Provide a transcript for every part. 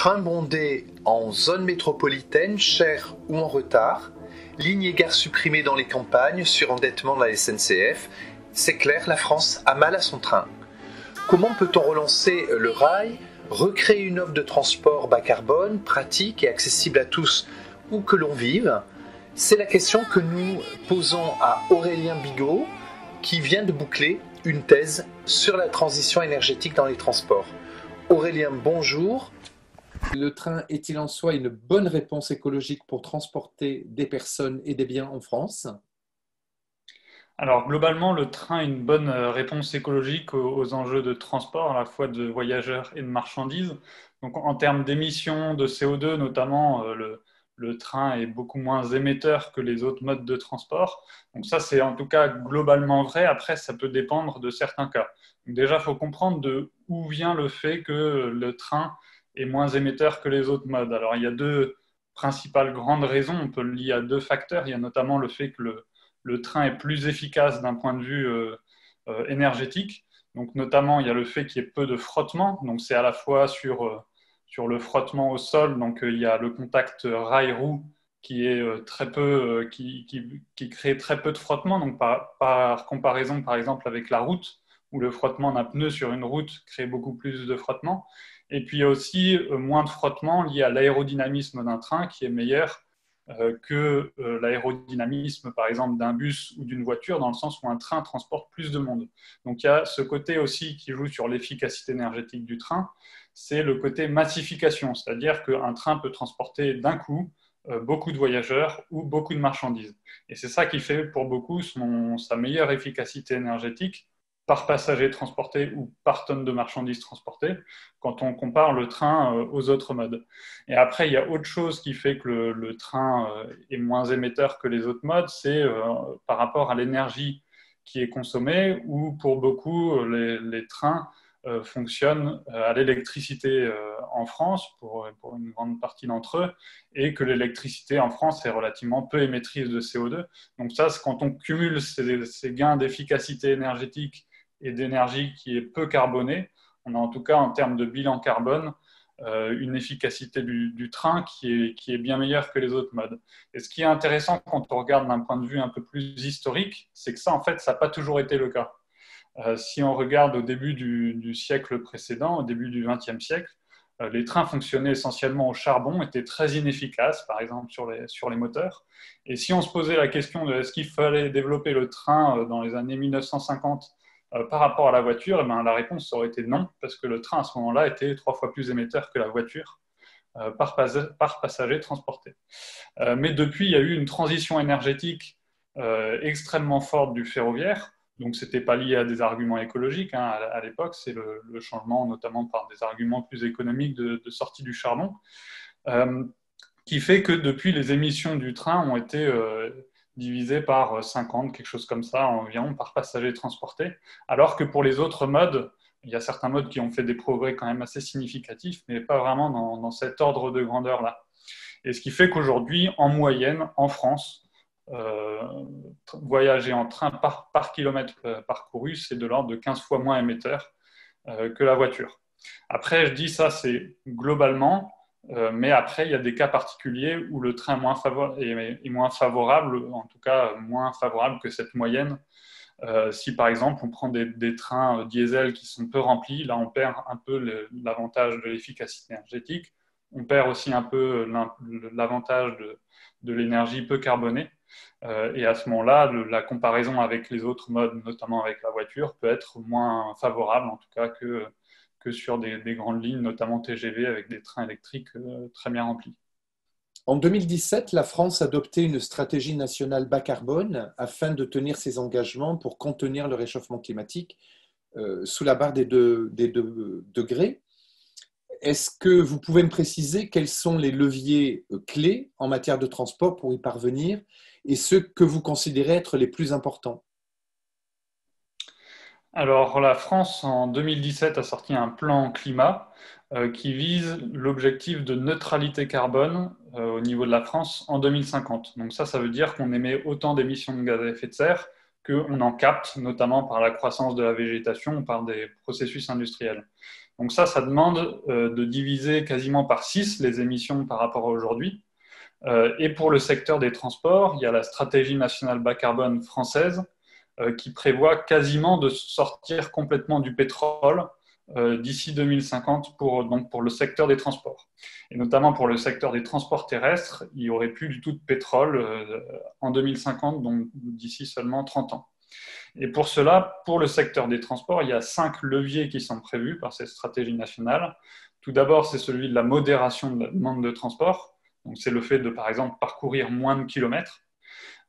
Train bondé en zone métropolitaine, cher ou en retard, lignes et gares supprimées dans les campagnes, surendettement de la SNCF, c'est clair, la France a mal à son train. Comment peut-on relancer le rail, recréer une offre de transport bas carbone, pratique et accessible à tous où que l'on vive? C'est la question que nous posons à Aurélien Bigot, qui vient de boucler une thèse sur la transition énergétique dans les transports. Aurélien, bonjour. Le train est-il en soi une bonne réponse écologique pour transporter des personnes et des biens en France? Alors globalement, le train est une bonne euh, réponse écologique aux, enjeux de transport, à la fois de voyageurs et de marchandises. Donc en termes d'émissions de CO2 notamment, euh, le, train est beaucoup moins émetteur que les autres modes de transport. Donc ça, c'est en tout cas globalement vrai. Après, ça peut dépendre de certains cas. Déjà, il faut comprendre de où vient le fait que le train est moins émetteur que les autres modes. Alors il y a deux principales grandes raisons. On peut le lier à deux facteurs. Il y a notamment le fait que le train est plus efficace d'un point de vue euh, euh, énergétique. Donc, notamment, il y a le fait qu'il y ait peu de frottement. Donc, c'est à la fois sur, euh, sur le frottement au sol. Donc, il y a le contact rail-roue qui est très peu, qui, qui, crée très peu de frottement. Donc, par, par, comparaison, par exemple, avec la route, où le frottement d'un pneu sur une route crée beaucoup plus de frottement. Et puis, il y a aussi moins de frottement lié à l'aérodynamisme d'un train qui est meilleur euh, que euh, l'aérodynamisme, par exemple, d'un bus ou d'une voiture, dans le sens où un train transporte plus de monde. Donc il y a ce côté aussi qui joue sur l'efficacité énergétique du train, c'est le côté massification, c'est-à-dire qu'un train peut transporter d'un coup euh, beaucoup de voyageurs ou beaucoup de marchandises. Et c'est ça qui fait pour beaucoup sa meilleure efficacité énergétique par passager transporté ou par tonne de marchandises transportées quand on compare le train euh, aux autres modes. Et après, il y a autre chose qui fait que le, train euh, est moins émetteur que les autres modes, c'est euh, par rapport à l'énergie qui est consommée, ou pour beaucoup, les, trains fonctionnent à l'électricité en France, pour, pour, une grande partie d'entre eux, et que l'électricité en France est relativement peu émettrice de CO2. Donc ça, quand on cumule ces gains d'efficacité énergétique et d'énergie qui est peu carbonée. On a en tout cas en termes de bilan carbone euh, une efficacité du, train qui est, bien meilleure que les autres modes. Et ce qui est intéressant quand on regarde d'un point de vue un peu plus historique, c'est que ça, en fait, ça n'a pas toujours été le cas. Euh, si on regarde au début du, siècle précédent, au début du XXe siècle, euh, les trains fonctionnaient essentiellement au charbon, étaient très inefficaces, par exemple sur les, sur les moteurs. Et si on se posait la question de est-ce qu'il fallait développer le train dans les années 1950 euh, par rapport à la voiture, eh ben, la réponse aurait été non, parce que le train à ce moment-là était trois fois plus émetteur que la voiture euh, par, passager transporté. Euh, mais depuis, il y a eu une transition énergétique extrêmement forte du ferroviaire. Donc, ce n'était pas lié à des arguments écologiques hein, à, l'époque, c'est le, changement notamment par des arguments plus économiques de, de sortie du charbon, qui fait que depuis, les émissions du train ont été divisé par 50, euh, quelque chose comme ça environ, par passager transporté. Alors que pour les autres modes, il y a certains modes qui ont fait des progrès quand même assez significatifs, mais pas vraiment dans, cet ordre de grandeur-là. Et ce qui fait qu'aujourd'hui, en moyenne, en France, euh, voyager en train par, par kilomètre euh, parcouru, c'est de l'ordre de 15 fois moins émetteur que la voiture. Après, je dis ça, c'est globalement, euh, mais après, il y a des cas particuliers où le train est moins, favorable, en tout cas moins favorable que cette moyenne. Euh, si par exemple on prend des, trains diesel qui sont peu remplis, là on perd un peu l'avantage de l'efficacité énergétique, on perd aussi un peu l'avantage de, l'énergie peu carbonée. Euh, et à ce moment-là, la comparaison avec les autres modes, notamment avec la voiture, peut être moins favorable en tout cas que que sur des, grandes lignes, notamment TGV, avec des trains électriques euh, très bien remplis. En 2017, la France a adopté une stratégie nationale bas carbone afin de tenir ses engagements pour contenir le réchauffement climatique euh, sous la barre des 2 degrés. Est-ce que vous pouvez me préciser quels sont les leviers euh, clés en matière de transport pour y parvenir et ceux que vous considérez être les plus importants? Alors, la France, en 2017, a sorti un plan climat euh, qui vise l'objectif de neutralité carbone euh, au niveau de la France en 2050. Donc ça, ça veut dire qu'on émet autant d'émissions de gaz à effet de serre qu'on en capte, notamment par la croissance de la végétation ou par des processus industriels. Donc ça, ça demande de diviser quasiment par 6 les émissions par rapport à aujourd'hui. et pour le secteur des transports, il y a la stratégie nationale bas carbone française qui prévoit quasiment de sortir complètement du pétrole euh, d'ici 2050 pour, donc pour le secteur des transports. Et notamment pour le secteur des transports terrestres, il n'y aurait plus du tout de pétrole euh, en 2050, donc d'ici seulement 30 ans. Et pour cela, pour le secteur des transports, il y a cinq leviers qui sont prévus par cette stratégie nationale. Tout d'abord, c'est celui de la modération de la demande de transport. Donc, c'est le fait de, par exemple, parcourir moins de kilomètres.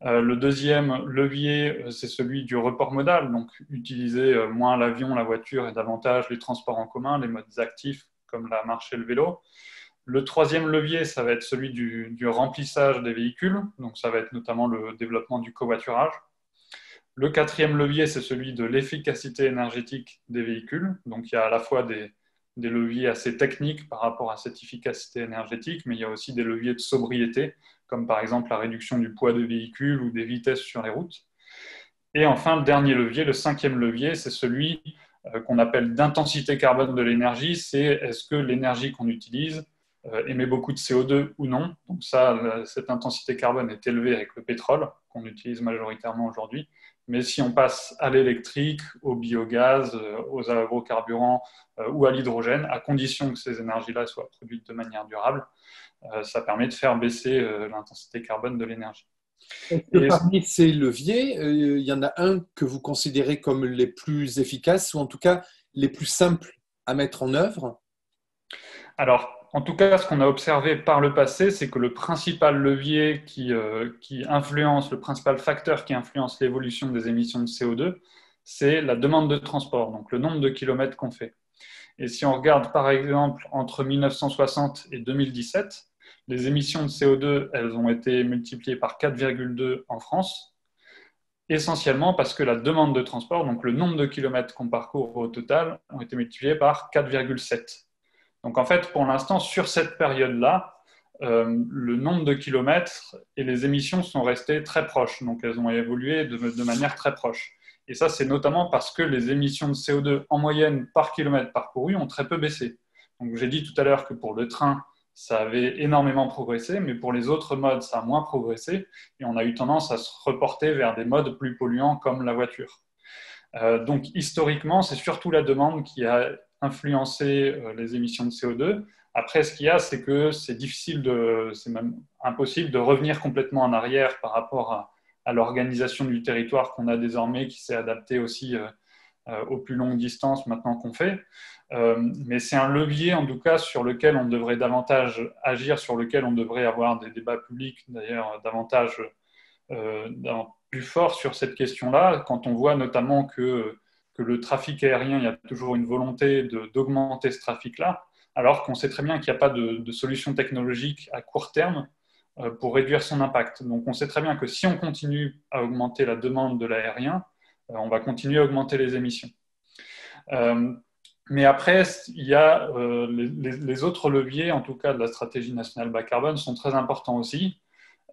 Euh, le deuxième levier, euh, c'est celui du report modal, donc utiliser euh, moins l'avion, la voiture et davantage les transports en commun, les modes actifs comme la marche et le vélo. Le troisième levier, ça va être celui du, remplissage des véhicules, donc ça va être notamment le développement du covoiturage. Le quatrième levier, c'est celui de l'efficacité énergétique des véhicules, donc il y a à la fois des, des leviers assez techniques par rapport à cette efficacité énergétique, mais il y a aussi des leviers de sobriété, comme par exemple la réduction du poids de véhicules ou des vitesses sur les routes. Et enfin, le dernier levier, le cinquième levier, c'est celui euh, qu'on appelle d'intensité carbone de l'énergie. C'est est-ce que l'énergie qu'on utilise euh, émet beaucoup de CO2 ou non. Donc ça, cette intensité carbone est élevée avec le pétrole qu'on utilise majoritairement aujourd'hui. Mais si on passe à l'électrique, au biogaz, euh, aux agrocarburants ou à l'hydrogène, à condition que ces énergies-là soient produites de manière durable, ça permet de faire baisser euh, l'intensité carbone de l'énergie. parmi ces leviers, euh, il y en a un que vous considérez comme les plus efficaces ou en tout cas les plus simples à mettre en œuvre Alors, en tout cas, ce qu'on a observé par le passé, c'est que le principal levier qui, qui, influence, le principal facteur qui influence l'évolution des émissions de CO2, c'est la demande de transport, donc le nombre de kilomètres qu'on fait. Et si on regarde par exemple entre 1960 et 2017, les émissions de CO2, elles ont été multipliées par 4,2 en France, essentiellement parce que la demande de transport, donc le nombre de kilomètres qu'on parcourt au total, ont été multipliés par 4,7. Donc en fait, pour l'instant, sur cette période-là, euh, le nombre de kilomètres et les émissions sont restées très proches, donc elles ont évolué de, de manière très proche. Et ça, c'est notamment parce que les émissions de CO2 en moyenne par kilomètre parcouru ont très peu baissé. Donc j'ai dit tout à l'heure que pour le train, ça avait énormément progressé, mais pour les autres modes, ça a moins progressé, et on a eu tendance à se reporter vers des modes plus polluants comme la voiture. Euh, donc historiquement, c'est surtout la demande qui a influencé euh, les émissions de CO2. Après, ce qu'il y a, c'est que c'est difficile, de, c'est même impossible de revenir complètement en arrière par rapport à, l'organisation du territoire qu'on a désormais, qui s'est adapté aussi euh, aux plus longues distances maintenant qu'on fait. Euh, mais c'est un levier, en tout cas, sur lequel on devrait davantage agir, sur lequel on devrait avoir des débats publics, d'ailleurs, davantage euh, plus forts sur cette question-là, quand on voit notamment que, que le trafic aérien, il y a toujours une volonté d'augmenter ce trafic-là, alors qu'on sait très bien qu'il n'y a pas de, solution technologique à court terme euh, pour réduire son impact. Donc on sait très bien que si on continue à augmenter la demande de l'aérien, on va continuer à augmenter les émissions. Mais après, il y a euh, les, autres leviers, en tout cas de la stratégie nationale bas carbone, sont très importants aussi.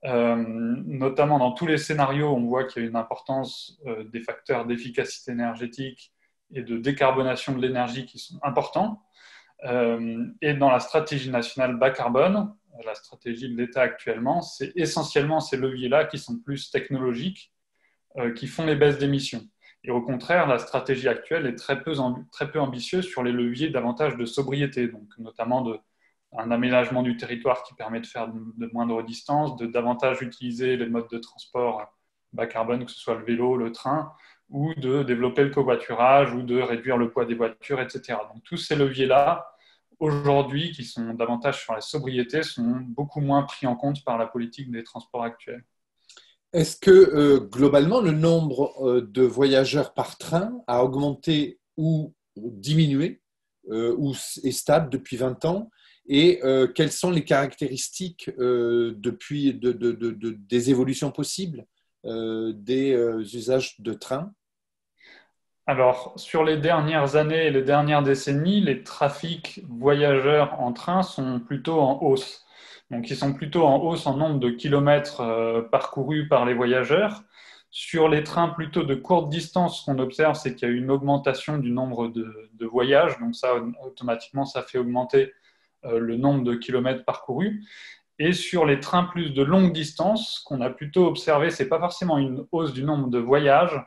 Euh, notamment dans tous les scénarios, on voit qu'il y a une importance euh, des facteurs d'efficacité énergétique et de décarbonation de l'énergie qui sont importants. et dans la stratégie nationale bas carbone, la stratégie de l'État actuellement, c'est essentiellement ces leviers-là qui sont plus technologiques, qui font les baisses d'émissions. Et au contraire, la stratégie actuelle est très peu, ambitieuse sur les leviers davantage de sobriété, donc notamment de, un aménagement du territoire qui permet de faire de, moindres distances, de davantage utiliser les modes de transport bas carbone, que ce soit le vélo, le train, ou de développer le covoiturage, ou de réduire le poids des voitures, etc. Donc tous ces leviers-là, aujourd'hui, qui sont davantage sur la sobriété, sont beaucoup moins pris en compte par la politique des transports actuels. Est-ce que euh, globalement, le nombre euh, de voyageurs par train a augmenté ou diminué euh, ou est stable depuis 20 ans? Et quelles sont les caractéristiques des évolutions possibles des usages de train alors, sur les dernières années et les dernières décennies, les trafics voyageurs en train sont plutôt en hausse. Donc, ils sont plutôt en hausse en nombre de kilomètres euh, parcourus par les voyageurs, Sur les trains plutôt de courte distance, ce qu'on observe, c'est qu'il y a une augmentation du nombre de, voyages. Donc ça, automatiquement, ça fait augmenter euh, le nombre de kilomètres parcourus. Et sur les trains plus de longue distance, ce qu'on a plutôt observé, ce n'est pas forcément une hausse du nombre de voyages,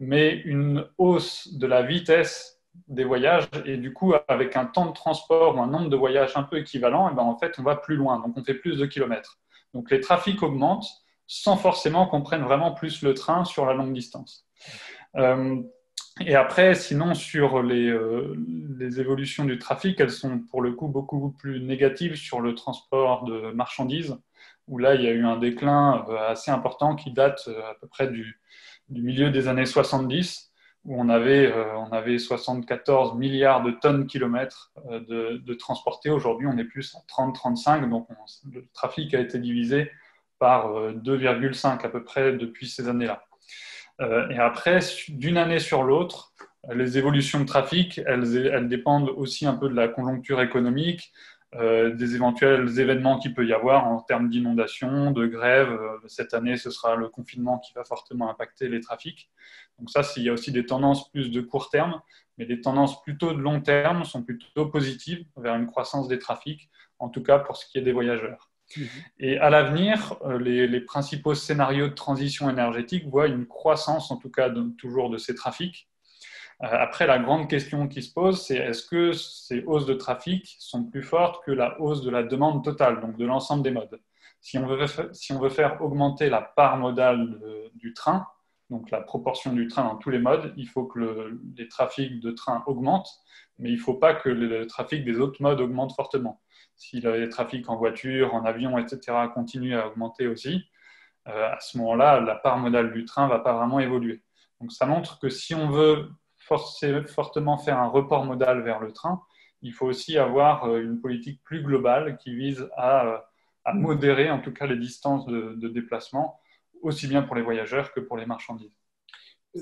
mais une hausse de la vitesse des voyages. Et du coup, avec un temps de transport ou un nombre de voyages un peu équivalent, et eh ben, en fait, on va plus loin, donc on fait plus de kilomètres. Donc les trafics augmentent sans forcément qu'on prenne vraiment plus le train sur la longue distance. Euh, et après, sinon, sur les, euh, les, évolutions du trafic, elles sont pour le coup beaucoup plus négatives sur le transport de marchandises, où là, il y a eu un déclin euh, assez important qui date à peu près du, du milieu des années 70 où on avait, on avait 74 milliards de tonnes kilomètres de, de transportés. Aujourd'hui, on est plus à 30-35, donc le trafic a été divisé par 2,5 euh, à peu près depuis ces années-là. Euh, et après, d'une année sur l'autre, les évolutions de trafic, elles, dépendent aussi un peu de la conjoncture économique, euh, des éventuels événements qu'il peut y avoir en termes d'inondation, de grève. Cette année, ce sera le confinement qui va fortement impacter les trafics. Donc ça, il y a aussi des tendances plus de court terme, mais des tendances plutôt de long terme sont plutôt positives vers une croissance des trafics, en tout cas pour ce qui est des voyageurs. Mhm. Et à l'avenir, euh, les, principaux scénarios de transition énergétique voient une croissance, en tout cas toujours de ces trafics. Euh, après, la grande question qui se pose, c'est est-ce que ces hausses de trafic sont plus fortes que la hausse de la demande totale, donc de l'ensemble des modes? Si on, veut, faire augmenter la part modale du train, donc la proportion du train dans tous les modes, il faut que les trafics de train augmentent, mais il ne faut pas que le trafic des autres modes augmente fortement si le trafic en voiture, en avion, etc., continue à augmenter aussi, euh, à ce moment-là, la part modale du train ne va pas vraiment évoluer. Donc ça montre que si on veut fortement faire un report modal vers le train, il faut aussi avoir euh, une politique plus globale qui vise euh, à, modérer en tout cas les distances de, déplacement, aussi bien pour les voyageurs que pour les marchandises.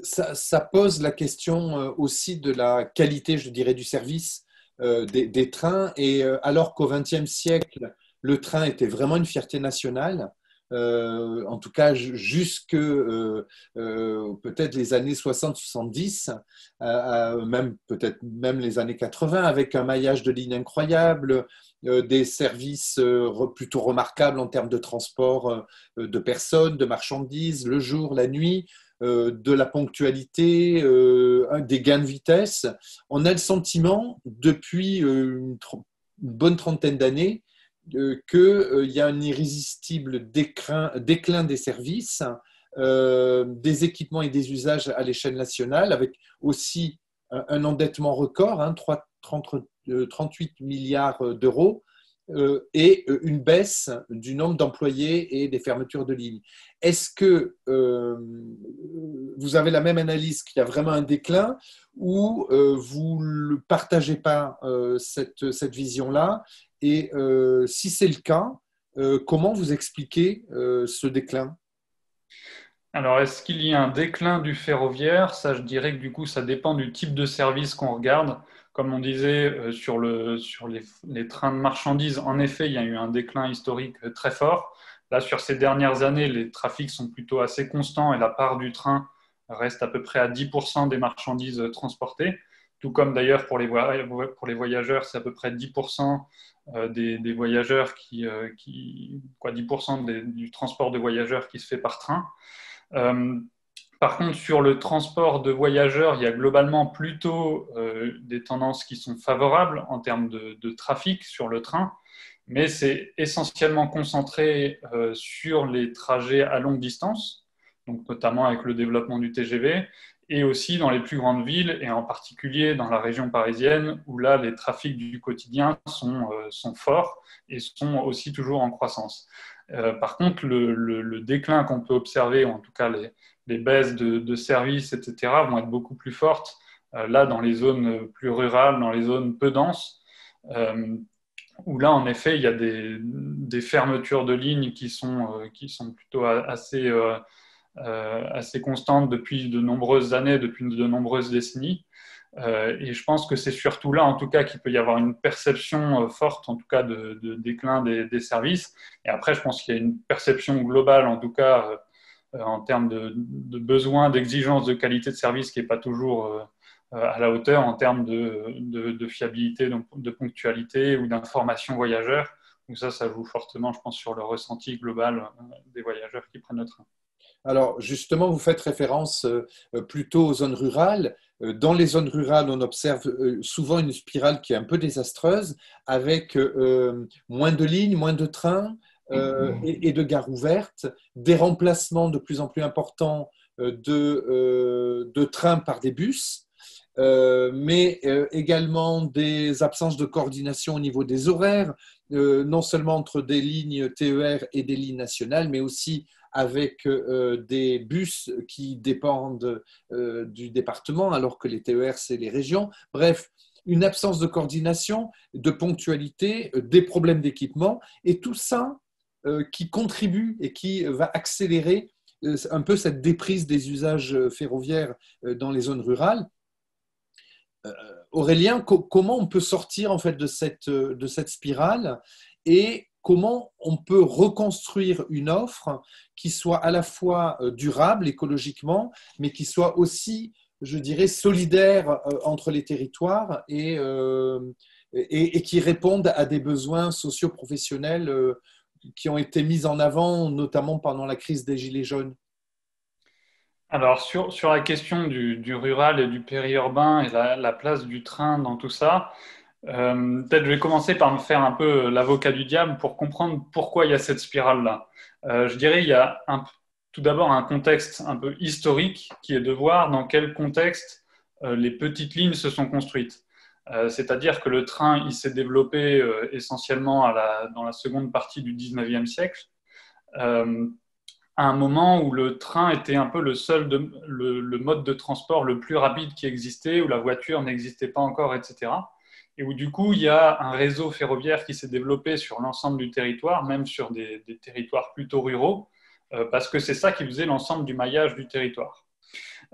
Ça, pose la question aussi de la qualité, je dirais, du service euh, des, trains. Et euh, alors qu'au XXe siècle, le train était vraiment une fierté nationale, euh, en tout cas jusque peut-être les années 60-70, même peut-être même les années 80, avec un maillage de lignes incroyable, des services plutôt remarquables en termes de transport de personnes, de marchandises, le jour, la nuit. Euh, de la ponctualité, euh, des gains de vitesse. On a le sentiment, depuis euh, une, bonne trentaine d'années, qu'il y a un irrésistible déclin, des services, des équipements et des usages à l'échelle nationale, avec aussi un, endettement record, hein, 38 milliards d'euros, euh, et euh, une baisse du nombre d'employés et des fermetures de lignes. Est-ce que euh, vous avez la même analyse qu'il y a vraiment un déclin ou vous ne partagez pas cette vision-là Et si c'est le cas, comment vous expliquez ce déclin? Alors, est-ce qu'il y a un déclin du ferroviaire? Ça, je dirais que du coup, ça dépend du type de service qu'on regarde. Comme on disait euh, sur, le, sur les, trains de marchandises, en effet, il y a eu un déclin historique euh, très fort. Là, sur ces dernières années, les trafics sont plutôt assez constants et la part du train reste à peu près à 10% des marchandises transportées. Tout comme d'ailleurs pour les, voyageurs, c'est à peu près 10% euh, des, des, voyageurs qui, qui quoi, 10% du transport de voyageurs qui se fait par train. Par contre, sur le transport de voyageurs, il y a globalement plutôt euh, des tendances qui sont favorables en termes de, trafic sur le train, mais c'est essentiellement concentré euh, sur les trajets à longue distance, donc notamment avec le développement du TGV, et aussi dans les plus grandes villes, et en particulier dans la région parisienne, où là, les trafics du quotidien sont, euh, sont forts et sont aussi toujours en croissance. par contre, le, déclin qu'on peut observer, ou en tout cas les, baisses de, services, etc., vont être beaucoup plus fortes euh, là dans les zones plus rurales, dans les zones peu denses, euh, où là, en effet, il y a des, fermetures de lignes qui sont, euh, qui sont plutôt assez, assez constantes depuis de nombreuses années, depuis de nombreuses décennies. et je pense que c'est surtout là, en tout cas, qu'il peut y avoir une perception forte, en tout cas, de, déclin des, services. Et après, je pense qu'il y a une perception globale, en tout cas, en termes de, de besoins, d'exigences de qualité de service qui n'est pas toujours à la hauteur en termes de, fiabilité, de ponctualité ou d'information voyageurs. Donc ça, ça joue fortement, je pense, sur le ressenti global des voyageurs qui prennent le train. Alors justement, vous faites référence plutôt aux zones rurales. Dans les zones rurales, on observe souvent une spirale qui est un peu désastreuse, avec moins de lignes, moins de trains et, de gares ouvertes, des remplacements de plus en plus importants de, de trains par des bus. mais également des absences de coordination au niveau des horaires, non seulement entre des lignes TER et des lignes nationales, mais aussi avec euh, des bus qui dépendent euh, du département, alors que les TER, c'est les régions. Bref, une absence de coordination, de ponctualité, euh, des problèmes d'équipement, et tout ça qui contribue et qui va accélérer un peu cette déprise des usages ferroviaires dans les zones rurales. Aurélien, comment on peut sortir en fait de cette, de cette spirale et comment on peut reconstruire une offre qui soit à la fois euh, durable écologiquement, mais qui soit aussi, je dirais, solidaire euh, entre les territoires euh, et, qui réponde à des besoins socio-professionnels qui ont été mis en avant, notamment pendant la crise des Gilets jaunes. Alors, sur, sur la question du, rural et du périurbain et la, place du train dans tout ça, euh, peut-être je vais commencer par me faire un peu l'avocat du diable pour comprendre pourquoi il y a cette spirale-là. Euh, je dirais il y a tout d'abord un contexte un peu historique qui est de voir dans quel contexte euh, les petites lignes se sont construites. C'est-à-dire que le train il s'est développé essentiellement dans la seconde partie du 19e siècle, à un moment où le train était un peu le seul le mode de transport le plus rapide qui existait, où la voiture n'existait pas encore, etc et où du coup il y a un réseau ferroviaire qui s'est développé sur l'ensemble du territoire, même sur des, territoires plutôt ruraux, euh, parce que c'est ça qui faisait l'ensemble du maillage du territoire.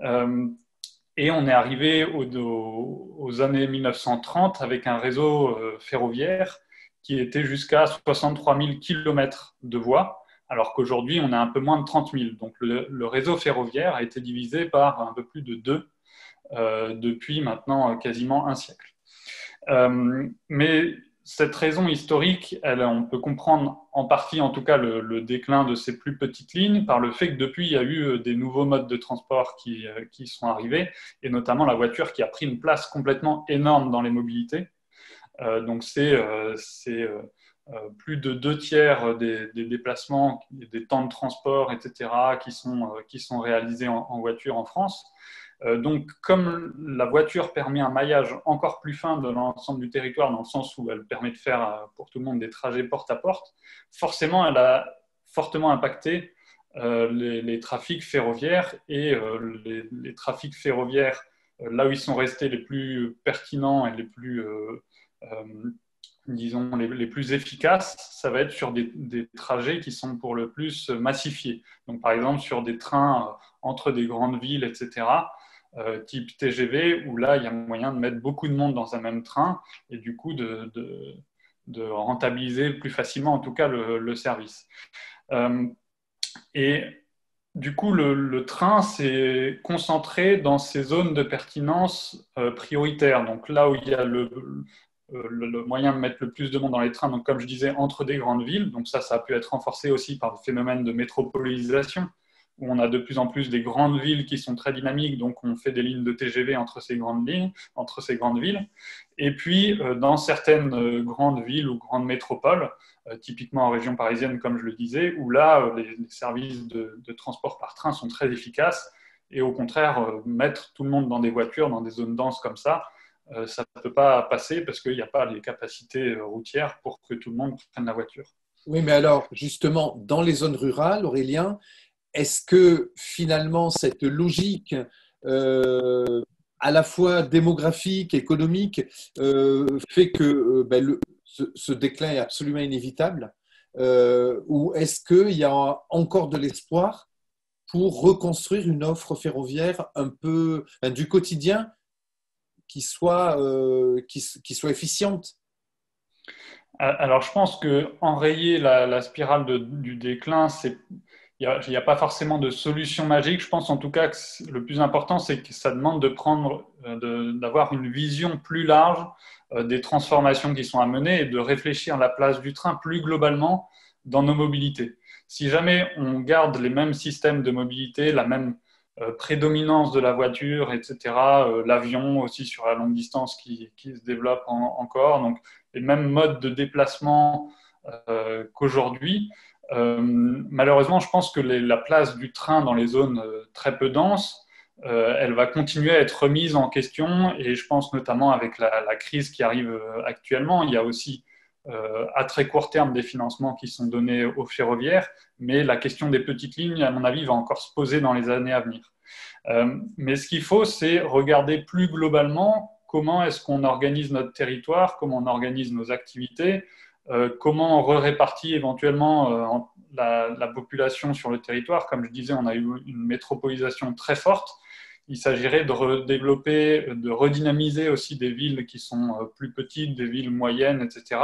Euh, et on est arrivé aux, années 1930 avec un réseau euh, ferroviaire qui était jusqu'à 63 000 km de voies, alors qu'aujourd'hui on a un peu moins de 30 000. Donc le, le, réseau ferroviaire a été divisé par un peu plus de deux depuis maintenant quasiment un siècle. Euh, mais cette raison historique, elle, on peut comprendre en partie, en tout cas, le, déclin de ces plus petites lignes par le fait que depuis, il y a eu euh, des nouveaux modes de transport qui, euh, qui sont arrivés, et notamment la voiture qui a pris une place complètement énorme dans les mobilités. donc, c'est plus de deux tiers des, déplacements, des temps de transport, etc., qui sont réalisés en voiture en France. Euh, donc, comme la voiture permet un maillage encore plus fin de l'ensemble du territoire, dans le sens où elle permet de faire euh, pour tout le monde des trajets porte à porte, forcément, elle a fortement impacté euh, les, trafics ferroviaires et les, trafics ferroviaires, là où ils sont restés les plus pertinents et les plus, disons, les, plus efficaces, ça va être sur des, des, trajets qui sont pour le plus massifiés. Donc, par exemple, sur des trains entre des grandes villes, etc. Euh, type TGV, où là, il y a moyen de mettre beaucoup de monde dans un même train et du coup de, rentabiliser plus facilement, en tout cas, le, service. Euh, et du coup, le, train s'est concentré dans ces zones de pertinence euh, prioritaires. Donc là où il y a le, le, moyen de mettre le plus de monde dans les trains, donc comme je disais, entre des grandes villes. Donc ça, ça a pu être renforcé aussi par le phénomène de métropolisation on a de plus en plus des grandes villes qui sont très dynamiques, donc on fait des lignes de TGV entre ces grandes lignes, entre ces grandes villes. Et puis, euh, dans certaines euh, grandes villes ou grandes métropoles, euh, typiquement en région parisienne, comme je le disais, où là, les, services de, transport par train sont très efficaces. Et au contraire, mettre tout le monde dans des voitures, dans des zones denses comme ça, ça ne peut pas passer parce qu'il n'y a pas les capacités routières pour que tout le monde prenne la voiture. Oui, mais alors, justement, dans les zones rurales, Aurélien, est-ce que finalement cette logique euh, à la fois démographique, économique, euh, fait que euh, ben, ce, déclin est absolument inévitable Ou est-ce qu'il y a encore de l'espoir pour reconstruire une offre ferroviaire un peu du quotidien qui soit, qui, soit efficiente? Alors, je pense que enrayer la, spirale du déclin, c'est il n'y a, pas forcément de solution magique. Je pense en tout cas que le plus important, c'est que ça demande de prendre, d'avoir une vision plus large des transformations qui sont à mener et de réfléchir la place du train plus globalement dans nos mobilités. Si jamais on garde les mêmes systèmes de mobilité, la même euh, prédominance de la voiture, etc., euh, l'avion aussi sur la longue distance qui, se développe encore, donc les mêmes modes de déplacement euh, qu'aujourd'hui, malheureusement, je pense que la place du train dans les zones très peu denses, elle va continuer à être remise en question et je pense notamment avec la, crise qui arrive actuellement, il y a aussi euh, à très court terme des financements qui sont donnés aux ferroviaires, mais la question des petites lignes, à mon avis, va encore se poser dans les années à venir. Euh, mais ce qu'il faut, c'est regarder plus globalement comment est-ce qu'on organise notre territoire, comment on organise nos activités, euh, comment on répartit éventuellement la, la, population sur le territoire? Comme je disais, on a eu une métropolisation très forte. Il s'agirait de redévelopper, de redynamiser aussi des villes qui sont plus petites, des villes moyennes, etc.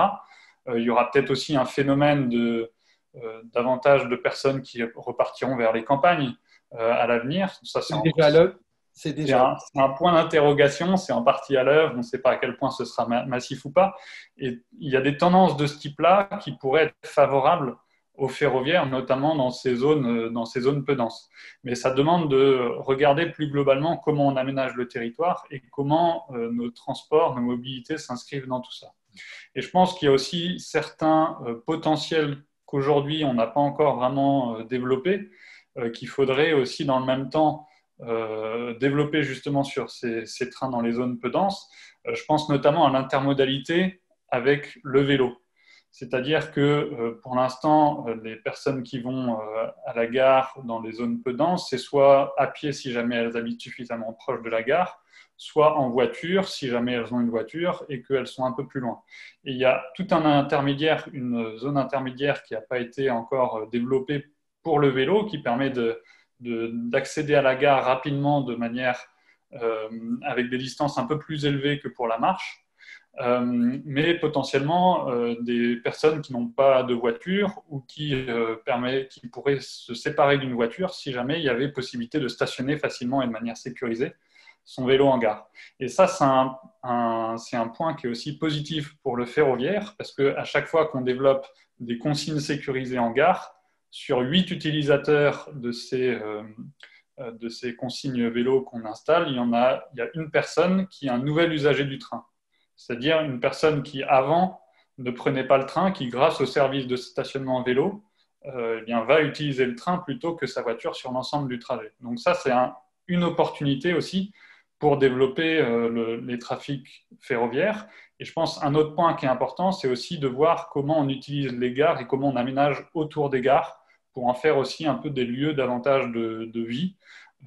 Euh, il y aura peut-être aussi un phénomène de euh, davantage de personnes qui repartiront vers les campagnes euh, à l'avenir. Ça, c'est déjà. C'est déjà un, point d'interrogation, c'est en partie à l'œuvre, on ne sait pas à quel point ce sera massif ou pas. Et il y a des tendances de ce type-là qui pourraient être favorables aux ferroviaires, notamment dans ces zones, dans ces zones peu denses. Mais ça demande de regarder plus globalement comment on aménage le territoire et comment nos transports, nos mobilités s'inscrivent dans tout ça. Et je pense qu'il y a aussi certains euh, potentiels qu'aujourd'hui on n'a pas encore vraiment euh, développés, euh, qu'il faudrait aussi dans le même temps développer justement sur ces, trains dans les zones peu denses. je pense notamment à l'intermodalité avec le vélo. C'est-à-dire que pour l'instant, les personnes qui vont à la gare dans les zones peu denses, c'est soit à pied si jamais elles habitent suffisamment proche de la gare, soit en voiture, si jamais elles ont une voiture, et qu'elles sont un peu plus loin. Et il y a tout un intermédiaire, une zone intermédiaire qui n'a pas été encore développée pour le vélo, qui permet d'accéder à la gare rapidement de manière euh, avec des distances un peu plus élevées que pour la marche. Euh, mais potentiellement euh, des personnes qui n'ont pas de voiture ou qui, permet, qui pourraient se séparer d'une voiture si jamais il y avait possibilité de stationner facilement et de manière sécurisée son vélo en gare. Et ça, c'est un, un, point qui est aussi positif pour le ferroviaire, parce qu'à chaque fois qu'on développe des consignes sécurisées en gare, sur 8 utilisateurs de ces, euh, de ces consignes vélo qu'on installe, il y, en a, il y a une personne qui est un nouvel usager du train. C'est-à-dire une personne qui, avant, ne prenait pas le train, qui, grâce au service de stationnement vélo, euh, eh bien, va utiliser le train plutôt que sa voiture sur l'ensemble du trajet. Donc ça, c'est une opportunité aussi pour développer euh, les trafics ferroviaires. Et je pense un autre point qui est important, c'est aussi de voir comment on utilise les gares et comment on aménage autour des gares pour en faire aussi un peu des lieux davantage de, vie,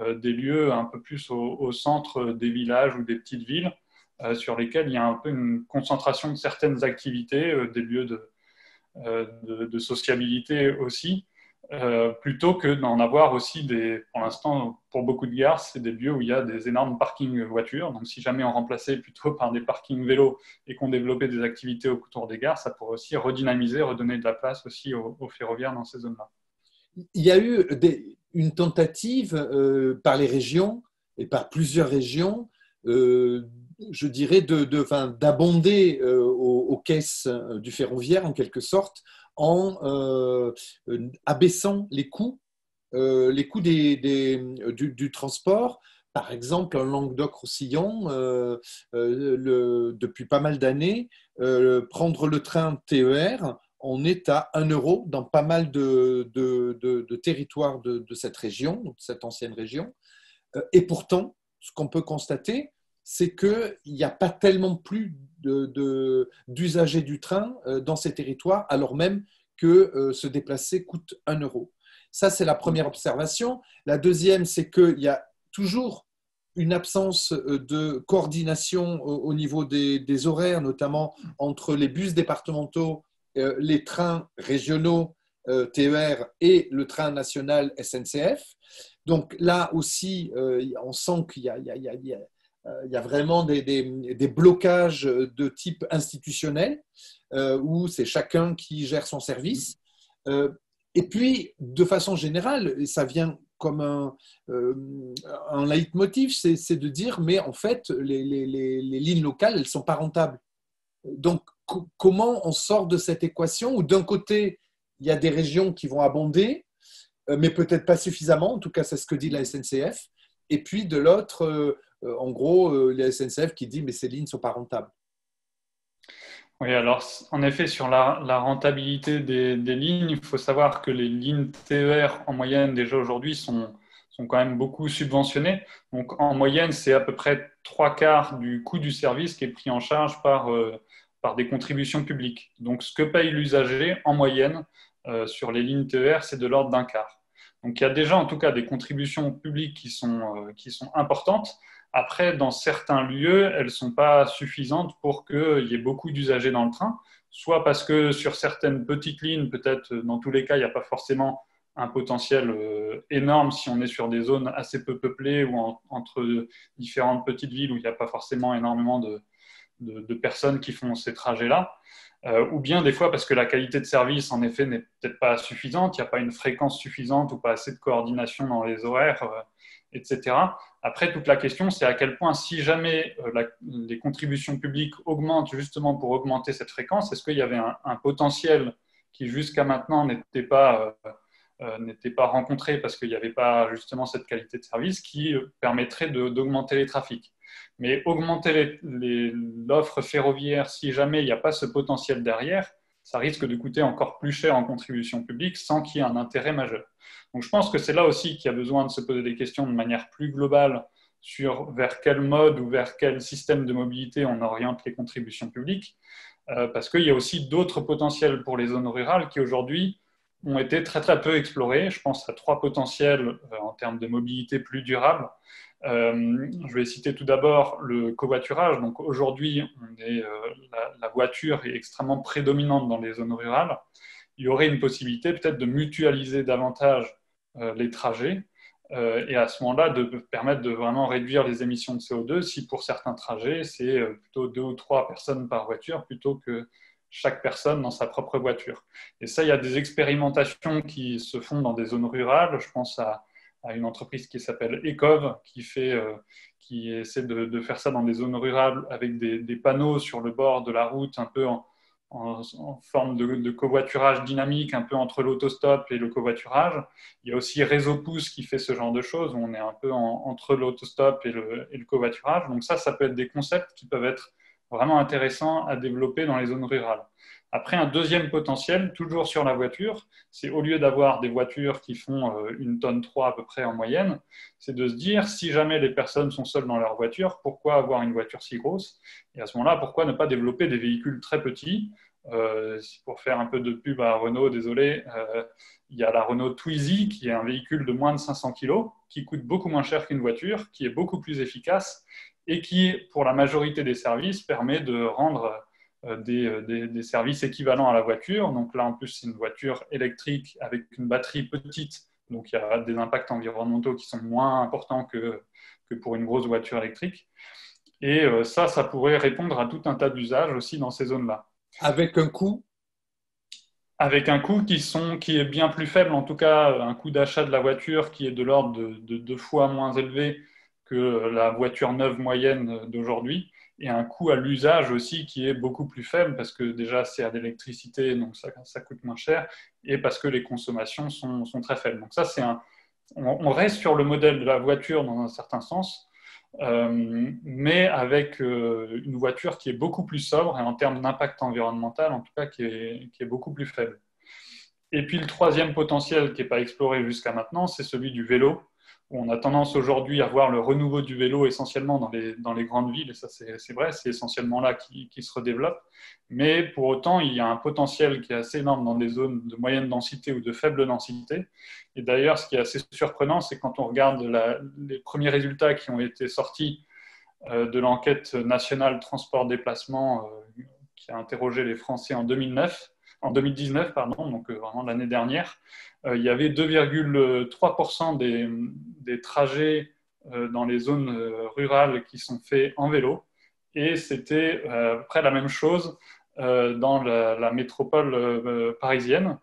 euh, des lieux un peu plus au, centre des villages ou des petites villes, euh, sur lesquels il y a un peu une concentration de certaines activités, des lieux de, sociabilité aussi. Euh, plutôt que d'en avoir aussi des, pour l'instant, pour beaucoup de gares, c'est des lieux où il y a des énormes parkings voitures. Donc, si jamais on remplaçait plutôt par des parkings vélos et qu'on développait des activités autour des gares, ça pourrait aussi redynamiser, redonner de la place aussi aux, ferroviaires dans ces zones-là. Il y a eu une tentative euh, par les régions et par plusieurs régions, euh, je dirais, d'abonder de, aux, aux, caisses du ferroviaire en quelque sorte en euh, abaissant les coûts, euh, les coûts des, du, transport. Par exemple, en Languedoc-Roussillon, euh, depuis pas mal d'années, prendre le train TER, on est à 1 euro dans pas mal de, territoires de, cette région, de cette ancienne région. Et pourtant, ce qu'on peut constater, c'est qu'il n'y a pas tellement plus d'usagers du train euh, dans ces territoires, alors même que euh, se déplacer coûte un euro. Ça, c'est la première observation. La deuxième, c'est qu'il y a toujours une absence euh, de coordination au niveau des, horaires, notamment entre les bus départementaux, les trains régionaux TER et le train national SNCF. Donc là aussi, on sent qu'il y a, euh, vraiment des, blocages de type institutionnel euh, où c'est chacun qui gère son service. Euh, Et puis, de façon générale, ça vient comme un, euh, un leitmotiv, c'est de dire, mais en fait, les, les, les, lignes locales, elles ne sont pas rentables. Donc, comment on sort de cette équation où d'un côté, il y a des régions qui vont abonder, euh, mais peut-être pas suffisamment, en tout cas, c'est ce que dit la SNCF, et puis de l'autre, euh, en gros, la SNCF qui dit, mais ces lignes ne sont pas rentables. Oui, alors en effet, sur la, rentabilité des, lignes, il faut savoir que les lignes TER en moyenne déjà aujourd'hui sont, sont quand même beaucoup subventionnées. Donc en moyenne, c'est à peu près trois quarts du coût du service qui est pris en charge par, euh, par des contributions publiques. Donc ce que paye l'usager en moyenne euh, sur les lignes TER, c'est de l'ordre d'un quart. Donc il y a déjà en tout cas des contributions publiques qui sont, euh, qui sont importantes. Après, dans certains lieux, elles ne sont pas suffisantes pour qu'il y ait beaucoup d'usagers dans le train, soit parce que sur certaines petites lignes, peut-être dans tous les cas, il n'y a pas forcément un potentiel euh, énorme si on est sur des zones assez peu peuplées ou entre différentes petites villes où il n'y a pas forcément énormément de, de, personnes qui font ces trajets-là. Euh, ou bien des fois parce que la qualité de service, en effet, n'est peut-être pas suffisante, il n'y a pas une fréquence suffisante ou pas assez de coordination dans les horaires. Euh, etc. Après, toute la question, c'est à quel point, si jamais euh, les contributions publiques augmentent justement pour augmenter cette fréquence, est-ce qu'il y avait un, potentiel qui jusqu'à maintenant n'était pas, n'était pas rencontré parce qu'il n'y avait pas justement cette qualité de service qui permettrait d'augmenter les trafics? Mais augmenter l'offre ferroviaire, si jamais il n'y a pas ce potentiel derrière, ça risque de coûter encore plus cher en contribution publique sans qu'il y ait un intérêt majeur. Donc je pense que c'est là aussi qu'il y a besoin de se poser des questions de manière plus globale sur vers quel mode ou vers quel système de mobilité on oriente les contributions publiques, euh, parce qu'il y a aussi d'autres potentiels pour les zones rurales qui aujourd'hui ont été très très peu explorés. Je pense à trois potentiels euh, en termes de mobilité plus durable. Euh, je vais citer tout d'abord le covoiturage. Donc aujourd'hui, euh, la, voiture est extrêmement prédominante dans les zones rurales. Il y aurait une possibilité peut-être de mutualiser davantage euh, les trajets et à ce moment-là de permettre de vraiment réduire les émissions de CO2 si pour certains trajets c'est plutôt deux ou trois personnes par voiture plutôt que chaque personne dans sa propre voiture. Et ça, il y a des expérimentations qui se font dans des zones rurales. Je pense à à une entreprise qui s'appelle Ecov, qui, fait, euh, qui essaie de, faire ça dans des zones rurales avec des, panneaux sur le bord de la route, un peu en, forme de, covoiturage dynamique, un peu entre l'autostop et le covoiturage. Il y a aussi Réseau Pouce qui fait ce genre de choses, où on est un peu entre l'autostop et le, et le covoiturage. Donc ça, ça peut être des concepts qui peuvent être vraiment intéressants à développer dans les zones rurales. Après, un deuxième potentiel, toujours sur la voiture, c'est au lieu d'avoir des voitures qui font euh, une tonne 3 à peu près en moyenne, c'est de se dire, si jamais les personnes sont seules dans leur voiture, pourquoi avoir une voiture si grosse? Et à ce moment-là, pourquoi ne pas développer des véhicules très petits? Euh, Pour faire un peu de pub à Renault, désolé, euh, il y a la Renault Twizy, qui est un véhicule de moins de 500 kg, qui coûte beaucoup moins cher qu'une voiture, qui est beaucoup plus efficace et qui, pour la majorité des services, permet de rendre euh, euh, des, des, services équivalents à la voiture. Donc là, en plus, c'est une voiture électrique avec une batterie petite. Donc il y a des impacts environnementaux qui sont moins importants que, que pour une grosse voiture électrique. Et euh, ça, ça pourrait répondre à tout un tas d'usages aussi dans ces zones-là. Avec un coût? Avec un coût qui, sont, qui est bien plus faible, en tout cas un coût d'achat de la voiture qui est de l'ordre de, de deux fois moins élevé que la voiture neuve moyenne d'aujourd'hui et un coût à l'usage aussi qui est beaucoup plus faible parce que déjà c'est à l'électricité, donc ça, ça, coûte moins cher, et parce que les consommations sont, sont très faibles. Donc ça, c'est un, on, reste sur le modèle de la voiture dans un certain sens, euh, mais avec euh, une voiture qui est beaucoup plus sobre et en termes d'impact environnemental, en tout cas, qui est, qui est beaucoup plus faible. Et puis le troisième potentiel qui n'est pas exploré jusqu'à maintenant, c'est celui du vélo on a tendance aujourd'hui à voir le renouveau du vélo essentiellement dans les, grandes villes, et ça c'est vrai, c'est essentiellement là qui, qui, se redéveloppe. Mais pour autant, il y a un potentiel qui est assez énorme dans des zones de moyenne densité ou de faible densité. Et d'ailleurs, ce qui est assez surprenant, c'est quand on regarde les premiers résultats qui ont été sortis euh, de l'enquête nationale transport-déplacement euh, qui a interrogé les Français en 2009, en 2019, pardon, donc euh, vraiment l'année dernière, euh, il y avait 2,3% des, des, trajets euh, dans les zones rurales qui sont faits en vélo. Et c'était à près la même chose dans la, métropole parisienne.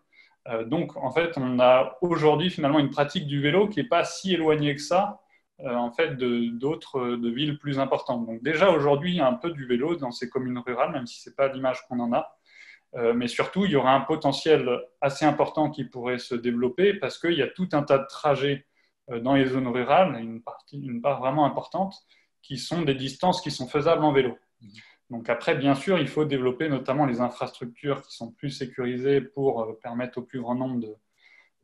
donc, en fait, on a aujourd'hui finalement une pratique du vélo qui n'est pas si éloignée que ça, en fait, d'autres de, villes plus importantes. Donc, déjà aujourd'hui, il y a un peu du vélo dans ces communes rurales, même si ce n'est pas l'image qu'on en a. mais surtout, il y aura un potentiel assez important qui pourrait se développer parce qu'il y a tout un tas de trajets dans les zones rurales, une, partie, une part vraiment importante, qui sont des distances qui sont faisables en vélo. Donc après, bien sûr, il faut développer notamment les infrastructures qui sont plus sécurisées pour euh, permettre au plus grand nombre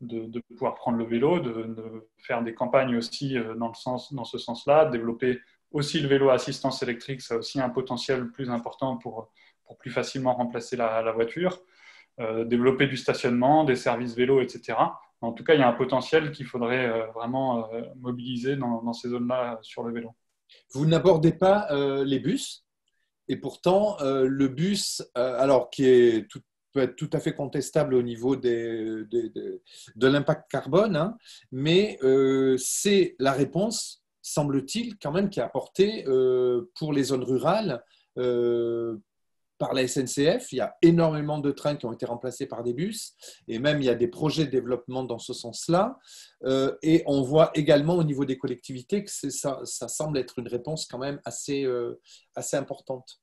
de, de, pouvoir prendre le vélo, de, faire des campagnes aussi euh, dans, le sens, dans ce sens-là, développer aussi le vélo à assistance électrique, ça a aussi un potentiel plus important pour, pour plus facilement remplacer la, voiture, euh, développer du stationnement, des services vélo, etc. En tout cas, il y a un potentiel qu'il faudrait vraiment mobiliser dans, ces zones-là sur le vélo. Vous n'abordez pas euh, les bus, et pourtant, euh, le bus, euh, alors qui est peut être tout à fait contestable au niveau de l'impact carbone, hein, mais c'est la réponse, semble-t-il, quand même, qui est apportée pour les zones rurales par la SNCF. Il y a énormément de trains qui ont été remplacés par des bus et même il y a des projets de développement dans ce sens-là. Euh, et on voit également au niveau des collectivités que ça, ça, semble être une réponse quand même assez, euh, assez importante.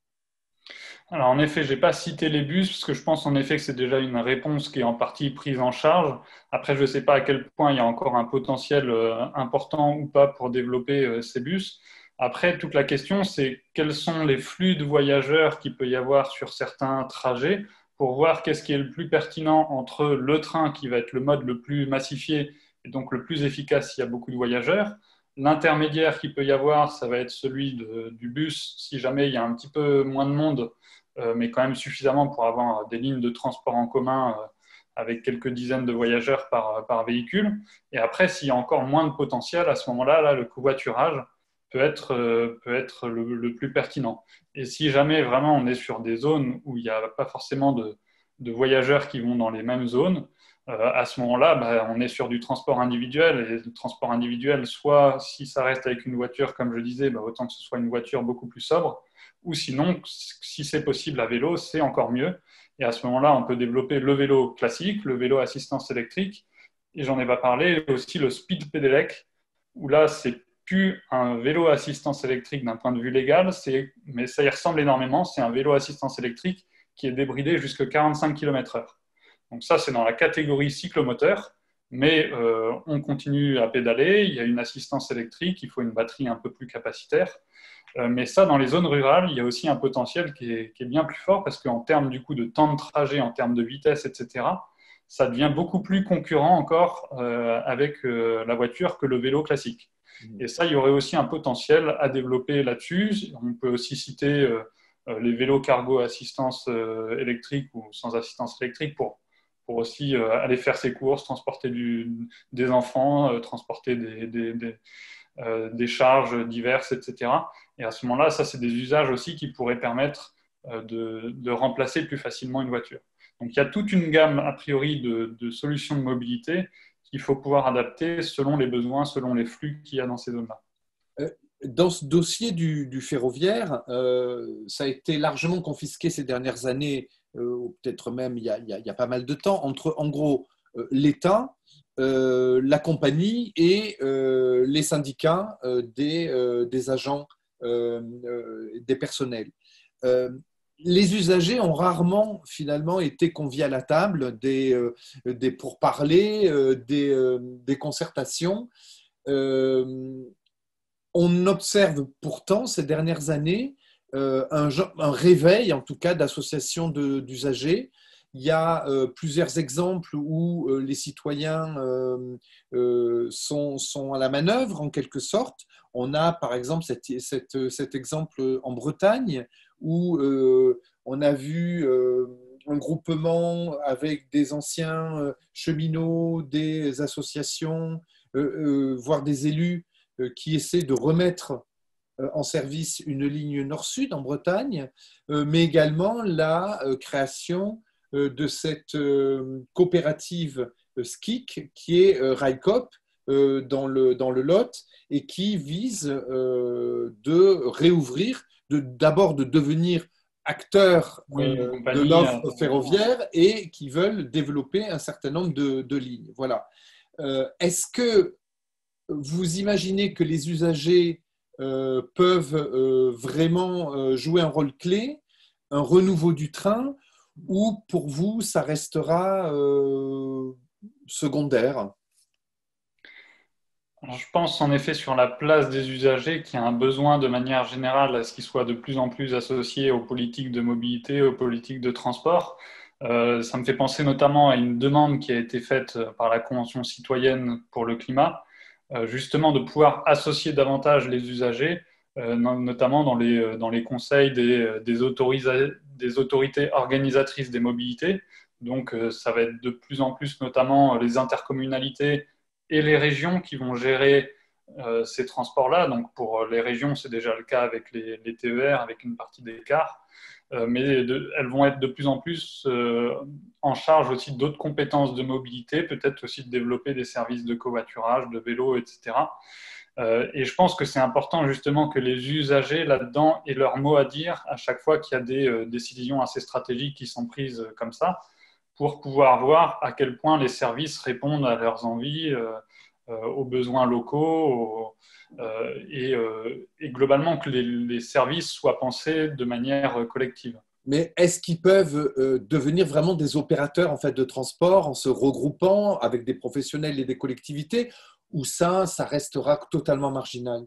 Alors en effet, je n'ai pas cité les bus parce que je pense en effet que c'est déjà une réponse qui est en partie prise en charge. Après, je ne sais pas à quel point il y a encore un potentiel euh, important ou pas pour développer ces bus. Après, toute la question, c'est quels sont les flux de voyageurs qu'il peut y avoir sur certains trajets pour voir qu'est-ce qui est le plus pertinent entre le train, qui va être le mode le plus massifié et donc le plus efficace s'il y a beaucoup de voyageurs. L'intermédiaire qu'il peut y avoir, ça va être celui du bus, si jamais il y a un petit peu moins de monde, euh, mais quand même suffisamment pour avoir des lignes de transport en commun euh, avec quelques dizaines de voyageurs par, par véhicule. Et après, s'il y a encore moins de potentiel, à ce moment-là, là, le covoiturage, peut être, euh, peut être le, plus pertinent. Et si jamais vraiment on est sur des zones où il n'y a pas forcément de, de, voyageurs qui vont dans les mêmes zones, euh, à ce moment-là, bah, on est sur du transport individuel. Et le transport individuel, soit si ça reste avec une voiture, comme je disais, bah, autant que ce soit une voiture beaucoup plus sobre, ou sinon, si c'est possible à vélo, c'est encore mieux. Et à ce moment-là, on peut développer le vélo classique, le vélo assistance électrique, et j'en ai pas parlé, aussi le speed pedelec, où là, c'est plus un vélo assistance électrique d'un point de vue légal, mais ça y ressemble énormément. C'est un vélo assistance électrique qui est débridé jusqu'à 45 km/h. Donc ça, c'est dans la catégorie cyclomoteur, mais euh, on continue à pédaler. Il y a une assistance électrique, il faut une batterie un peu plus capacitaire. Euh, mais ça, dans les zones rurales, il y a aussi un potentiel qui est, bien plus fort parce qu'en termes du coup de temps de trajet, en termes de vitesse, etc., ça devient beaucoup plus concurrent encore euh, avec la voiture que le vélo classique. Et ça, il y aurait aussi un potentiel à développer là-dessus. On peut aussi citer euh, euh, les vélos cargo assistance euh, électrique ou sans assistance électrique pour, pour aussi aller faire ses courses, transporter des enfants, transporter des, des, des, charges diverses, etc. Et à ce moment-là, ça, c'est des usages aussi qui pourraient permettre de, de, remplacer plus facilement une voiture. Donc il y a toute une gamme, a priori, de, de solutions de mobilité qu'il faut pouvoir adapter selon les besoins, selon les flux qu'il y a dans ces zones-là. Euh, dans ce dossier du, ferroviaire, euh, ça a été largement confisqué ces dernières années, euh, ou peut-être même il y, a, pas mal de temps, entre en gros l'État, la compagnie et les syndicats des, des agents, des personnels les usagers ont rarement finalement été conviés à la table des, euh, des pourparlers, euh, des, euh, des, concertations. on observe pourtant ces dernières années un, un, réveil, en tout cas, d'associations d'usagers. Il y a plusieurs exemples où les citoyens sont, sont, à la manœuvre, en quelque sorte. On a, par exemple, cet exemple en Bretagne où euh, on a vu euh, un groupement avec des anciens euh, cheminots, des associations, voire des élus qui essaient de remettre en service une ligne nord-sud en Bretagne, mais également la création de cette coopérative SKIC qui est RICOP dans le, dans le Lot et qui vise de réouvrir d'abord de, devenir acteurs de l'offre ferroviaire et qui veulent développer un certain nombre de, lignes. Voilà. Est-ce que vous imaginez que les usagers peuvent vraiment jouer un rôle clé, un renouveau du train, ou pour vous, ça restera secondaire? Je pense en effet sur la place des usagers qui a un besoin de manière générale à ce qu'ils soient de plus en plus associés aux politiques de mobilité, aux politiques de transport. Euh, ça me fait penser notamment à une demande qui a été faite par la Convention citoyenne pour le climat, euh, justement de pouvoir associer davantage les usagers, euh, notamment dans les, dans les conseils des, des, des autorités organisatrices des mobilités. Donc ça va être de plus en plus notamment les intercommunalités et les régions qui vont gérer euh, ces transports-là. Donc pour les régions, c'est déjà le cas avec les, TER, avec une partie des cars. Euh, mais elles vont être de plus en plus euh, en charge aussi d'autres compétences de mobilité, peut-être aussi de développer des services de covoiturage, de vélo, etc. et je pense que c'est important justement que les usagers là-dedans aient leur mot à dire à chaque fois qu'il y a des décisions assez stratégiques qui sont prises comme ça pour pouvoir voir à quel point les services répondent à leurs envies, euh, euh, aux besoins locaux, euh, et, globalement que les, services soient pensés de manière collective. Mais est-ce qu'ils peuvent devenir vraiment des opérateurs en fait de transport en se regroupant avec des professionnels et des collectivités, ou ça, ça restera totalement marginal?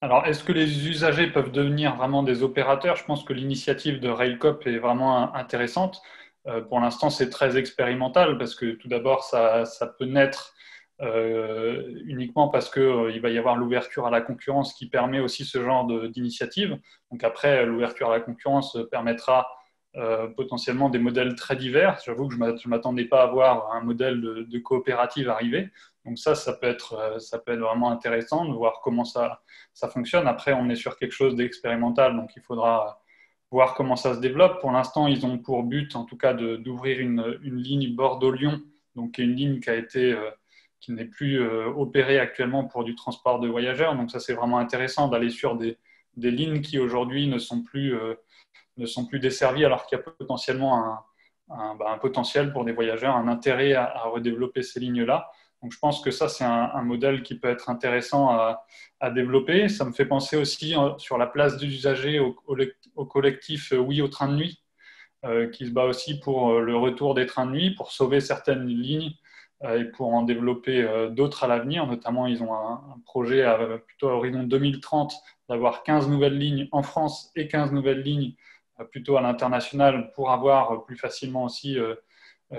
Alors, est-ce que les usagers peuvent devenir vraiment des opérateurs? Je pense que l'initiative de Railcop est vraiment intéressante. Euh, pour l'instant, c'est très expérimental parce que tout d'abord, ça, peut naître euh, uniquement parce qu'il euh, va y avoir l'ouverture à la concurrence qui permet aussi ce genre d'initiative. Donc après, l'ouverture à la concurrence permettra potentiellement des modèles très divers. J'avoue que je ne m'attendais pas à voir un modèle de, coopérative arriver. Donc ça, ça peut, être, ça peut être vraiment intéressant de voir comment ça, ça fonctionne. Après, on est sur quelque chose d'expérimental, donc il faudra voir comment ça se développe. Pour l'instant, ils ont pour but, en tout cas, d'ouvrir une, ligne Bordeaux-Lyon, donc une ligne qui euh, qui n'est plus euh, opérée actuellement pour du transport de voyageurs. Donc ça, c'est vraiment intéressant d'aller sur des, lignes qui aujourd'hui ne sont plus euh, ne sont plus desservies, alors qu'il y a potentiellement un, bah, potentiel pour des voyageurs, un intérêt à, redévelopper ces lignes-là. Donc je pense que ça, c'est un, modèle qui peut être intéressant à, développer. Ça me fait penser aussi euh, sur la place des usagers au, collectif euh, Oui au train de nuit, euh, qui se bat aussi pour le retour des trains de nuit, pour sauver certaines lignes et pour en développer d'autres à l'avenir. Notamment, ils ont un, projet à, plutôt à horizon 2030 d'avoir 15 nouvelles lignes en France et 15 nouvelles lignes plutôt à l'international pour avoir plus facilement aussi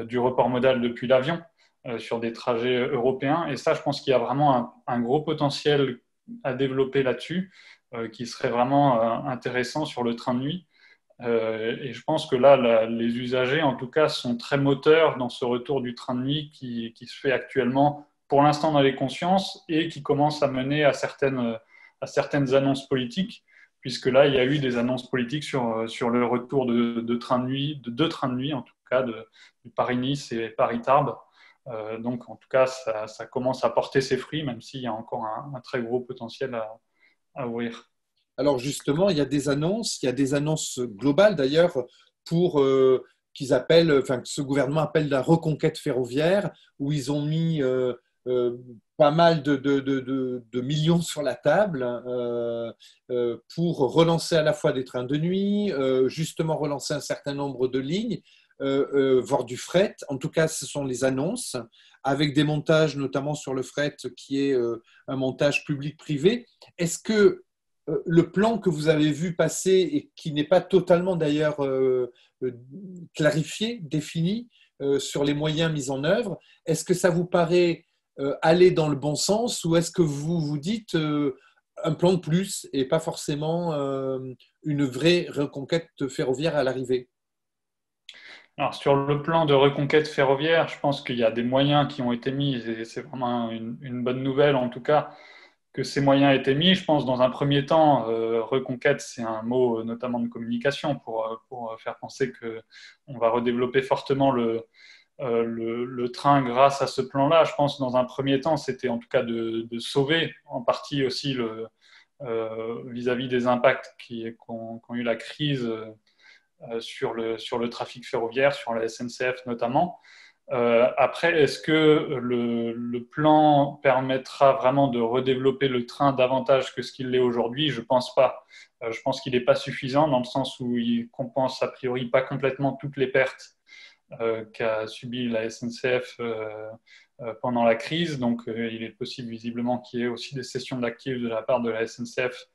du report modal depuis l'avion. Euh, sur des trajets européens. Et ça, je pense qu'il y a vraiment un, gros potentiel à développer là-dessus, euh, qui serait vraiment euh, intéressant sur le train de nuit. Et je pense que là, les usagers, en tout cas, sont très moteurs dans ce retour du train de nuit qui, se fait actuellement, pour l'instant, dans les consciences et qui commence à mener à certaines, annonces politiques, puisque là, il y a eu des annonces politiques sur, sur le retour de, train de nuit, de deux trains de nuit, en tout cas, de, de Paris-Nice et Paris-Tarbes. Euh, donc, en tout cas, ça, commence à porter ses fruits, même s'il y a encore un, très gros potentiel à, ouvrir. Alors, justement, il y a des annonces, il y a des annonces globales d'ailleurs pour euh, qu'ils appellent, enfin, que ce gouvernement appelle la reconquête ferroviaire, où ils ont mis euh, pas mal de, de, millions sur la table pour relancer à la fois des trains de nuit, justement relancer un certain nombre de lignes euh, euh, voire du fret. En tout cas, ce sont les annonces, avec des montages, notamment sur le fret, qui est euh, un montage public-privé. Est-ce que le plan que vous avez vu passer et qui n'est pas totalement d'ailleurs clarifié, défini sur les moyens mis en œuvre, est-ce que ça vous paraît aller dans le bon sens ou est-ce que vous vous dites un plan de plus et pas forcément une vraie reconquête ferroviaire à l'arrivée? Alors, sur le plan de reconquête ferroviaire, je pense qu'il y a des moyens qui ont été mis, et c'est vraiment une, bonne nouvelle en tout cas, que ces moyens aient été mis. Je pense dans un premier temps, euh, reconquête, c'est un mot notamment de communication pour, pour faire penser qu'on va redévelopper fortement le, euh, le, train grâce à ce plan-là. Je pense dans un premier temps, c'était en tout cas de, sauver en partie aussi euh, vis-à-vis des impacts qu'ont eu la crise sur, le, sur le trafic ferroviaire, sur la SNCF notamment. Après, est-ce que le, le, plan permettra vraiment de redévelopper le train davantage que ce qu'il l'est aujourd'hui? Je ne pense pas. je pense qu'il n'est pas suffisant dans le sens où il compense a priori pas complètement toutes les pertes qu'a subi la SNCF euh, pendant la crise. Donc, euh, il est possible visiblement qu'il y ait aussi des cessions d'actifs de la part de la SNCF,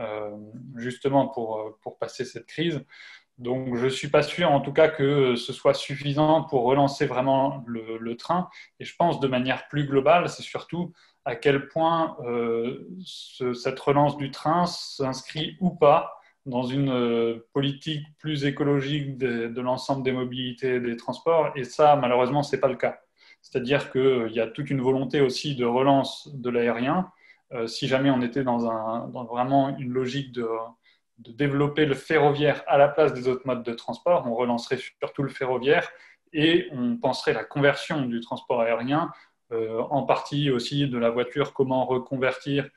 euh, justement pour, pour passer cette crise. Donc, je ne suis pas sûr, en tout cas, que ce soit suffisant pour relancer vraiment le, train. Et je pense, de manière plus globale, c'est surtout à quel point cette relance du train s'inscrit ou pas dans une politique plus écologique de, de l'ensemble des mobilités et des transports. Et ça, malheureusement, ce n'est pas le cas. C'est-à-dire qu'il y a toute une volonté aussi de relance de l'aérien. Euh, si jamais on était dans, vraiment une logique de, développer le ferroviaire à la place des autres modes de transport, on relancerait surtout le ferroviaire et on penserait la conversion du transport aérien, euh, en partie aussi de la voiture, comment reconvertir,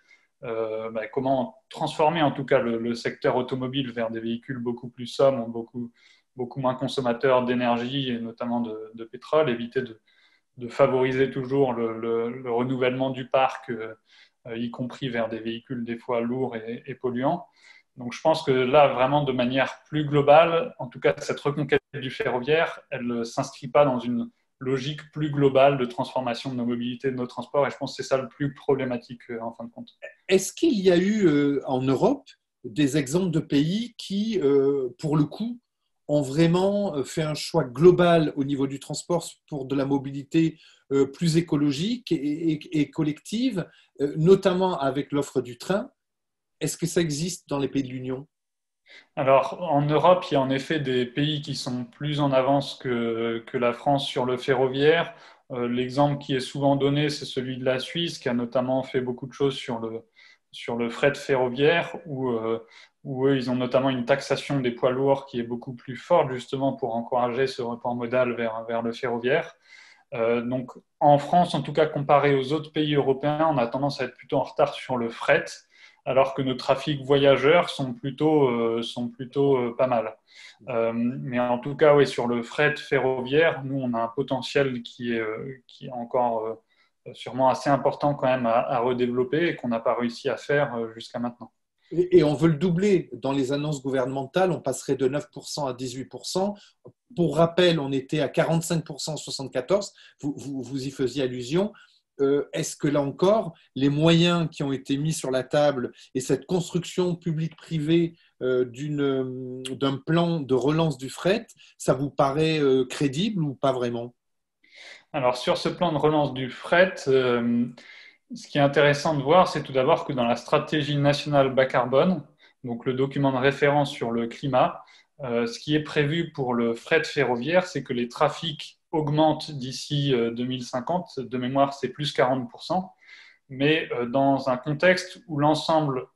euh, bah, comment transformer en tout cas le, secteur automobile vers des véhicules beaucoup plus sommes, beaucoup, beaucoup moins consommateurs d'énergie et notamment de, de pétrole, éviter de, de favoriser toujours le, renouvellement du parc, euh, y compris vers des véhicules des fois lourds et, polluants. Donc je pense que là, vraiment de manière plus globale, en tout cas cette reconquête du ferroviaire, elle ne s'inscrit pas dans une logique plus globale de transformation de nos mobilités, de nos transports, et je pense que c'est ça le plus problématique euh, en fin de compte. Est-ce qu'il y a eu euh, en Europe des exemples de pays qui, pour le coup, ont vraiment euh, fait un choix global au niveau du transport pour de la mobilité euh, plus écologique et, collective, euh, notamment avec l'offre du train. Est-ce que ça existe dans les pays de l'Union? Alors, en Europe, il y a en effet des pays qui sont plus en avance que, la France sur le ferroviaire. L'exemple qui est souvent donné, c'est celui de la Suisse, qui a notamment fait beaucoup de choses sur le, fret ferroviaire, où, où eux, ils ont notamment une taxation des poids lourds qui est beaucoup plus forte, justement, pour encourager ce report modal vers, vers le ferroviaire. Euh, donc, en France, en tout cas, comparé aux autres pays européens, on a tendance à être plutôt en retard sur le fret, alors que nos trafics voyageurs sont plutôt, euh, sont plutôt euh, pas mal. mais en tout cas, oui, sur le fret ferroviaire, nous, on a un potentiel qui est, qui est encore sûrement assez important quand même à, redévelopper et qu'on n'a pas réussi à faire jusqu'à maintenant. Et on veut le doubler. Dans les annonces gouvernementales, on passerait de 9% à 18%. Pour rappel, on était à 45% en 74. Vous, vous, y faisiez allusion. Euh, est-ce que là encore, les moyens qui ont été mis sur la table et cette construction publique-privée euh, d'un plan de relance du fret, ça vous paraît euh, crédible ou pas vraiment? Alors sur ce plan de relance du fret, ce qui est intéressant de voir, c'est tout d'abord que dans la stratégie nationale bas carbone, donc le document de référence sur le climat, euh, ce qui est prévu pour le fret ferroviaire, c'est que les trafics augmentent d'ici 2050. Euh, de mémoire, c'est plus 40%, mais euh, dans un contexte où l'ensemble,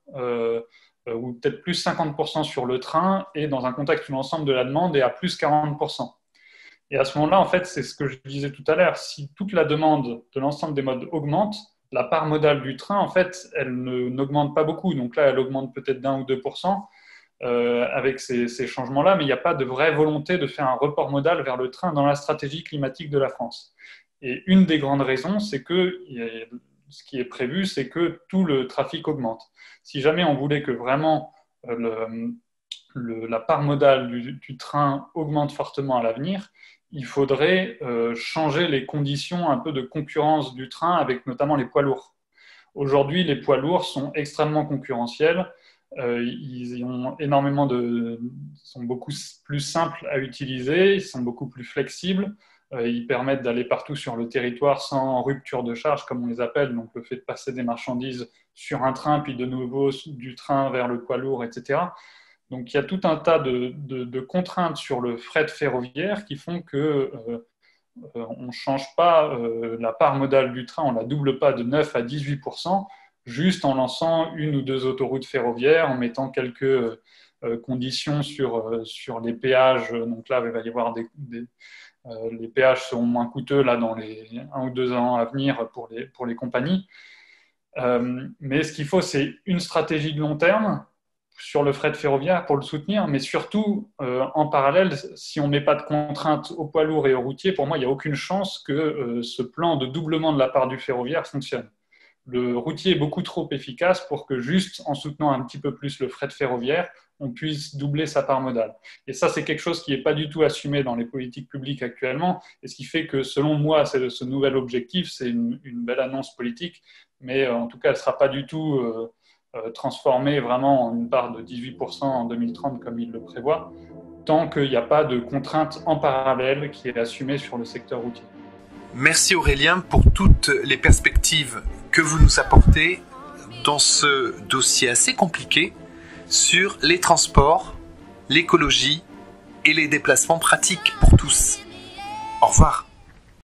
ou peut-être plus 50% sur le train, et dans un contexte où l'ensemble de la demande est à plus 40%. Et à ce moment-là, en fait, c'est ce que je disais tout à l'heure, si toute la demande de l'ensemble des modes augmente, la part modale du train, en fait, elle n'augmente pas beaucoup. Donc là, elle augmente peut-être d'un ou deux euh, avec ces, changements-là, mais il n'y a pas de vraie volonté de faire un report modal vers le train dans la stratégie climatique de la France. Et une des grandes raisons, c'est que ce qui est prévu, c'est que tout le trafic augmente. Si jamais on voulait que vraiment euh, la part modale du train augmente fortement à l'avenir, il faudrait euh, changer les conditions un peu de concurrence du train avec notamment les poids lourds. Aujourd'hui, les poids lourds sont extrêmement concurrentiels. Euh, ils ont énormément de, sont beaucoup plus simples à utiliser, ils sont beaucoup plus flexibles. Euh, ils permettent d'aller partout sur le territoire sans rupture de charge, comme on les appelle. Donc, le fait de passer des marchandises sur un train, puis de nouveau du train vers le poids lourd, etc. Donc il y a tout un tas de, contraintes sur le fret ferroviaire qui font que euh, on ne change pas la part modale du train, on ne la double pas de 9 à 18 juste en lançant une ou deux autoroutes ferroviaires, en mettant quelques conditions sur, sur les péages. Donc là, il va y avoir des, les péages seront moins coûteux là dans les un ou deux ans à venir pour les, compagnies. mais ce qu'il faut, c'est une stratégie de long terme sur le fret ferroviaire pour le soutenir, mais surtout, euh, en parallèle, si on ne met pas de contraintes aux poids lourds et aux routiers, pour moi, il n'y a aucune chance que euh, ce plan de doublement de la part du ferroviaire fonctionne. Le routier est beaucoup trop efficace pour que juste en soutenant un petit peu plus le fret ferroviaire, on puisse doubler sa part modale. Et ça, c'est quelque chose qui n'est pas du tout assumé dans les politiques publiques actuellement, et ce qui fait que, selon moi, ce nouvel objectif, c'est une, belle annonce politique, mais euh, en tout cas, elle ne sera pas du tout euh, transformer vraiment en une part de 18% en 2030 comme il le prévoit, tant qu'il n'y a pas de contrainte en parallèle qui est assumée sur le secteur routier. Merci Aurélien pour toutes les perspectives que vous nous apportez dans ce dossier assez compliqué sur les transports, l'écologie et les déplacements pratiques pour tous. Au revoir.